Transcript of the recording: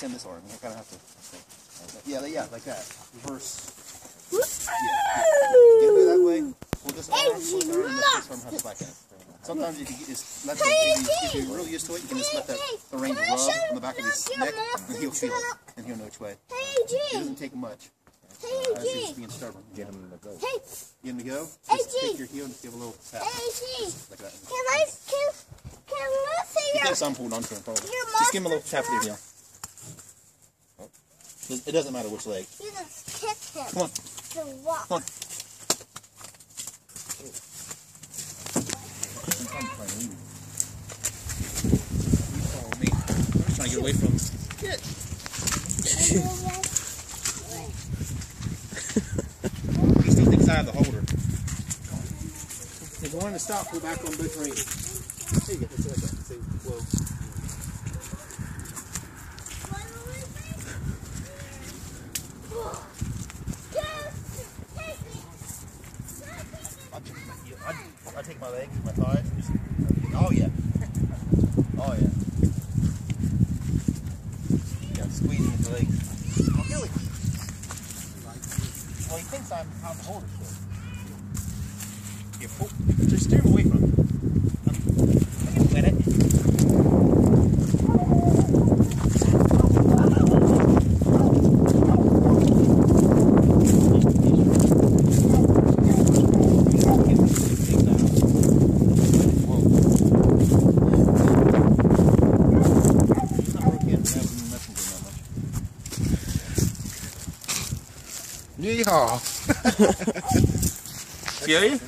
extend this arm. You kind of have to. Yeah, yeah, like that. Reverse. Yeah. Get it that way. Pull this arm, pull this arm, and let this arm have the back end. Sometimes you can just let the, if, you, if you're really used to it, you can just let that, the reins rub on the back of his neck, and he'll feel it, and he'll know which way. Hey, It doesn't take much. Hey, As he's G. being stubborn. Get him to go. Hey, Get him to go. Hey, Just G. your heel and give a little tap hey, G. like that. Can I, can, can I see You your, get some pulled onto him. Probably. your Just give him a little tap with your truck? Heel. It doesn't matter which leg. You just kick him Come on. to walk. Come on. You follow me. I'm just trying to get away from him. Get. He still thinks I have the holder. If you want to stop, pull back on both reins. There you go. That's like that. See, whoa. I'll take my heel. I, take my legs, my thighs. and Just, oh yeah. Oh yeah. Yeah, squeezing his legs. Oh, Billy. Well, he thinks I'm holder still. Here, pull. Just steer away from him. Look at wet it. Yeehaw. Feel you?